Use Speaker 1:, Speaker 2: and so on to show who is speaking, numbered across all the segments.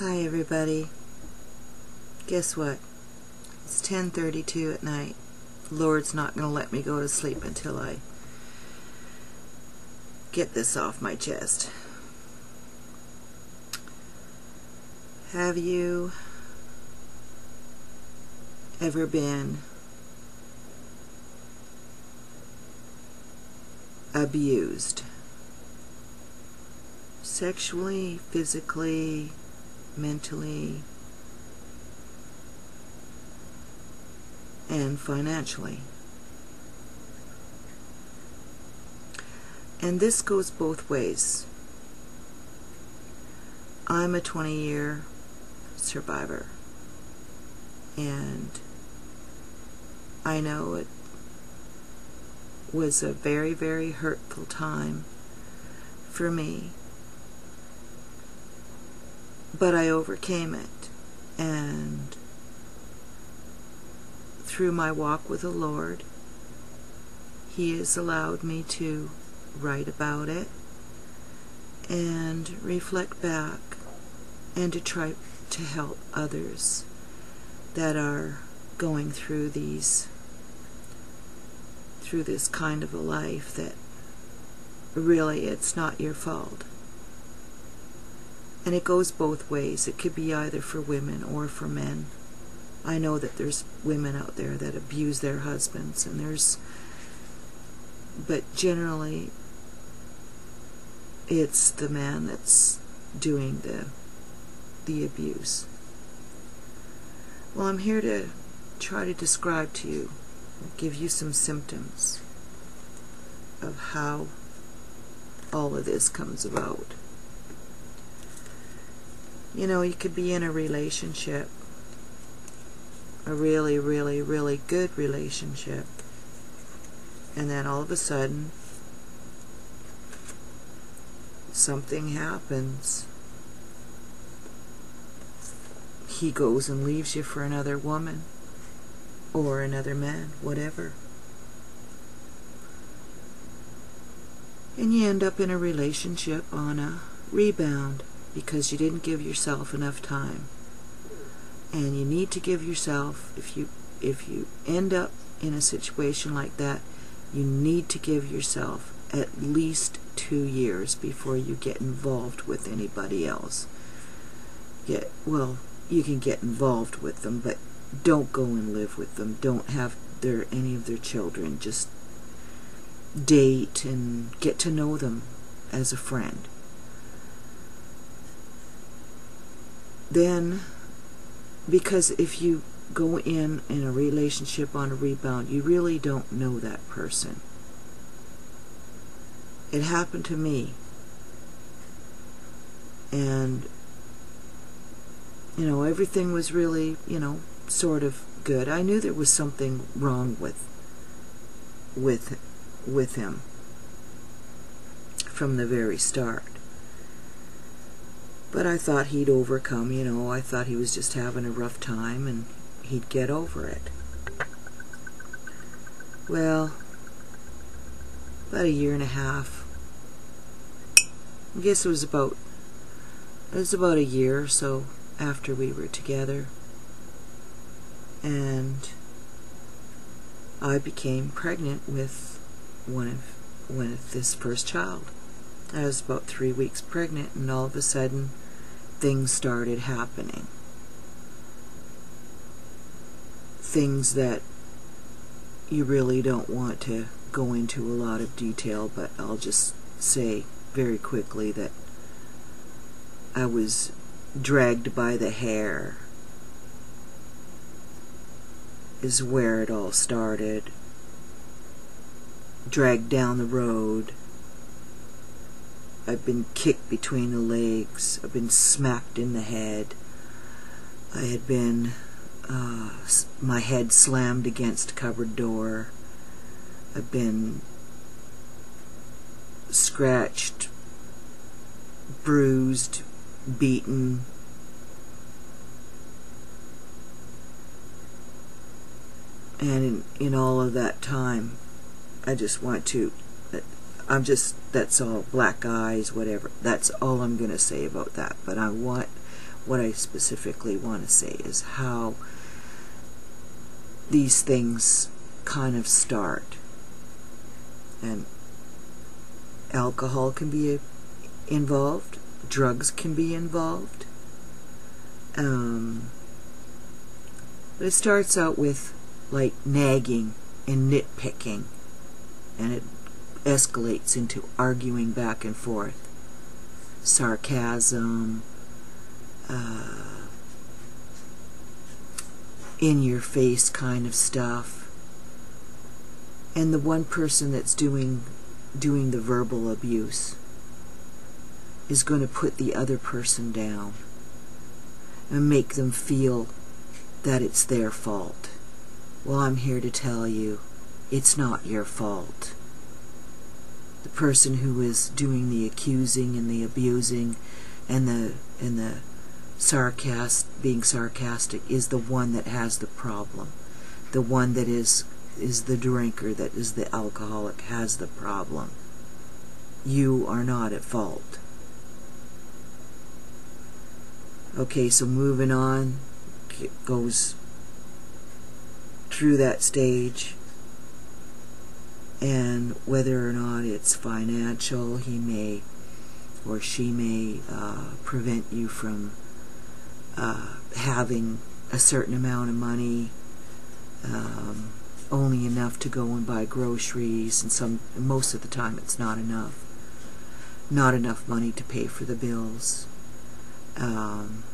Speaker 1: Hi everybody. Guess what? It's 10:32 at night. The Lord's not going to let me go to sleep until I get this off my chest. Have you ever been abused? Sexually, physically, mentally, and financially. And this goes both ways. I'm a 20 year survivor. And I know it was a very, very hurtful time for me. But I overcame it. And through my walk with the Lord, He has allowed me to write about it and reflect back and to try to help others that are going through these through this kind of a life that really it's not your fault. And it goes both ways. It could be either for women or for men. I know that there's women out there that abuse their husbands and there's but generally it's the man that's doing the the abuse. Well, I'm here to try to describe to you, give you some symptoms of how all of this comes about. You know, you could be in a relationship, a really, really, really good relationship, and then all of a sudden, something happens. He goes and leaves you for another woman or another man, whatever. And you end up in a relationship on a rebound because you didn't give yourself enough time. And you need to give yourself if you if you end up in a situation like that, you need to give yourself at least two years before you get involved with anybody else. Get well, you can get involved with them, but don't go and live with them. Don't have their any of their children. Just date and get to know them as a friend. Then, because if you go in in a relationship on a rebound, you really don't know that person. It happened to me. And, you know, everything was really, you know, sort of good. I knew there was something wrong with, with, with him from the very start. But I thought he'd overcome, you know, I thought he was just having a rough time and he'd get over it. Well, about a year and a half. I guess it was about it was about a year or so after we were together. And I became pregnant with one of one of this first child. I was about three weeks pregnant and all of a sudden things started happening. Things that you really don't want to go into a lot of detail, but I'll just say very quickly that I was dragged by the hair is where it all started. Dragged down the road. I've been kicked between the legs. I've been smacked in the head. I had been, uh, my head slammed against a cupboard door. I've been scratched, bruised, beaten. And in, in all of that time, I just want to, I'm just, that's all, black eyes, whatever. That's all I'm going to say about that. But I want, what I specifically want to say is how these things kind of start. And alcohol can be involved, drugs can be involved. Um, but it starts out with like nagging and nitpicking, and it escalates into arguing back and forth, sarcasm, uh, in your face kind of stuff. And the one person that's doing doing the verbal abuse is going to put the other person down and make them feel that it's their fault. Well, I'm here to tell you it's not your fault. The person who is doing the accusing and the abusing and the and the sarcast being sarcastic is the one that has the problem. The one that is is the drinker that is the alcoholic has the problem. You are not at fault. Okay, so moving on goes through that stage and whether or not it's financial, he may or she may uh, prevent you from uh, having a certain amount of money, um, only enough to go and buy groceries, and some most of the time it's not enough. Not enough money to pay for the bills. Um,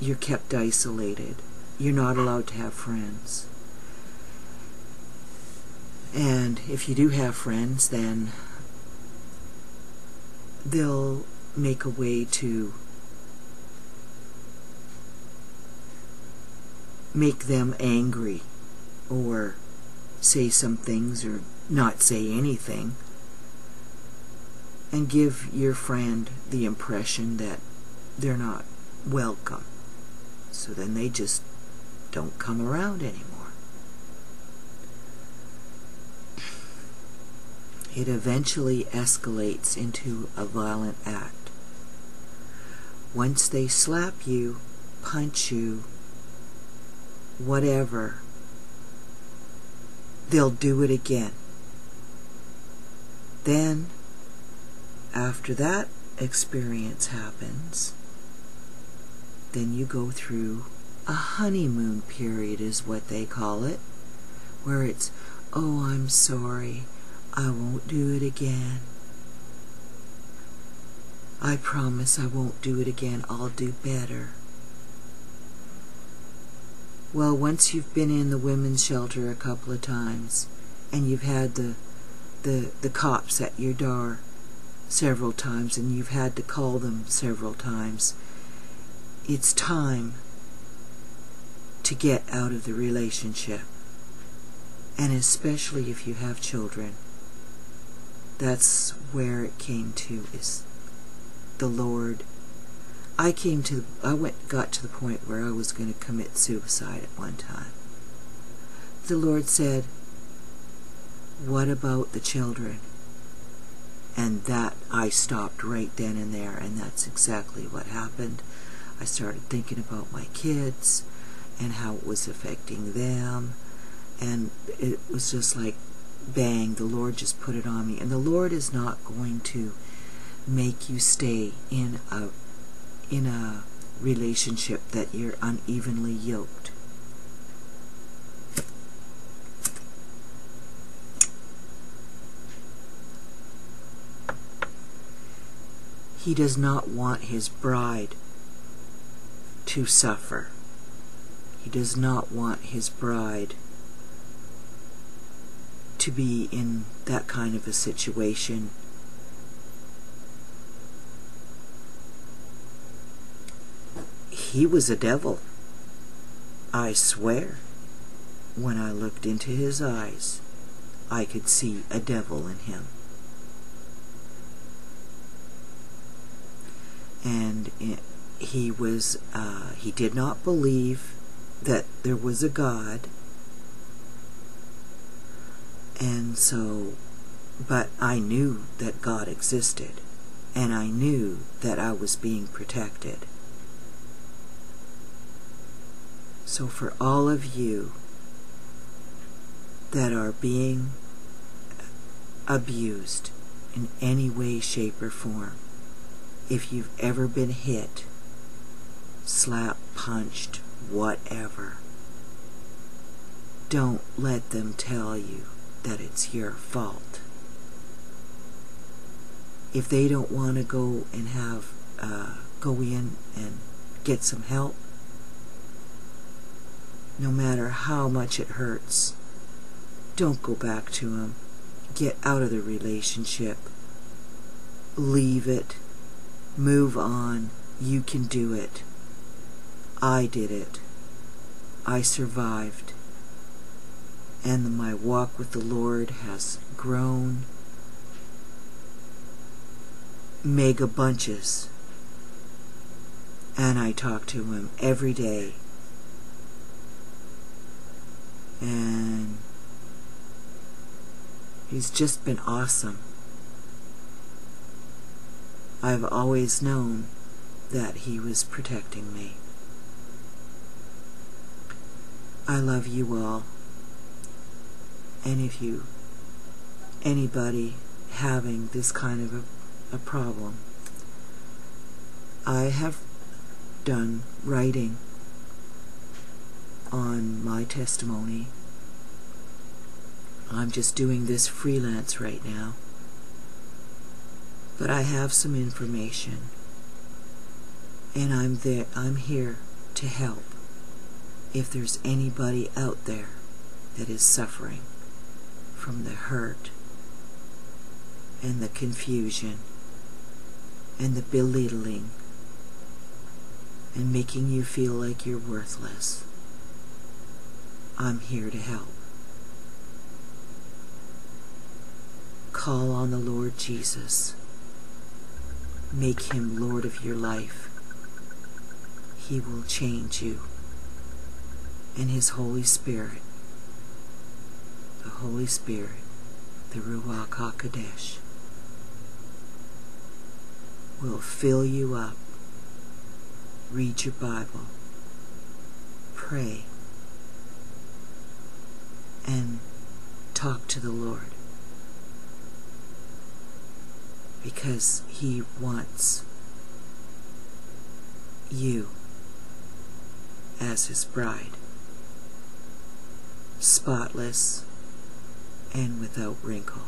Speaker 1: you're kept isolated. You're not allowed to have friends. And if you do have friends, then they'll make a way to make them angry or say some things or not say anything and give your friend the impression that they're not welcome. So then they just don't come around anymore. It eventually escalates into a violent act. Once they slap you, punch you, whatever, they'll do it again. Then, after that experience happens, then you go through a honeymoon period, is what they call it, where it's, oh, I'm sorry, I won't do it again. I promise I won't do it again, I'll do better. Well, once you've been in the women's shelter a couple of times, and you've had the, the, the cops at your door several times, and you've had to call them several times, it's time to get out of the relationship. And especially if you have children. That's where it came to is the Lord. I came to I went got to the point where I was going to commit suicide at one time. The Lord said, "What about the children?" And that I stopped right then and there, and that's exactly what happened. I started thinking about my kids and how it was affecting them. And it was just like, bang, the Lord just put it on me. And the Lord is not going to make you stay in a in a relationship that you're unevenly yoked. He does not want his bride to suffer. He does not want his bride to be in that kind of a situation. He was a devil. I swear, when I looked into his eyes, I could see a devil in him. And it, he was uh, he did not believe that there was a God and so but I knew that God existed and I knew that I was being protected. So for all of you that are being abused in any way, shape, or form, if you've ever been hit, slapped, punched, whatever, don't let them tell you that it's your fault. If they don't want to go and have, uh, go in and get some help, no matter how much it hurts, don't go back to them. Get out of the relationship. Leave it. Move on. You can do it. I did it. I survived. And my walk with the Lord has grown mega bunches. And I talk to him every day. And he's just been awesome. I've always known that he was protecting me. I love you all. And if you, anybody having this kind of a, a problem, I have done writing on my testimony. I'm just doing this freelance right now. But I have some information. And I'm there I'm here to help if there's anybody out there that is suffering from the hurt and the confusion and the belittling and making you feel like you're worthless. I'm here to help. Call on the Lord Jesus. Make him Lord of your life. He will change you. And his Holy Spirit, the Holy Spirit, the Ruach HaKodesh, will fill you up. Read your Bible. Pray and talk to the Lord because He wants you as His bride, spotless and without wrinkle.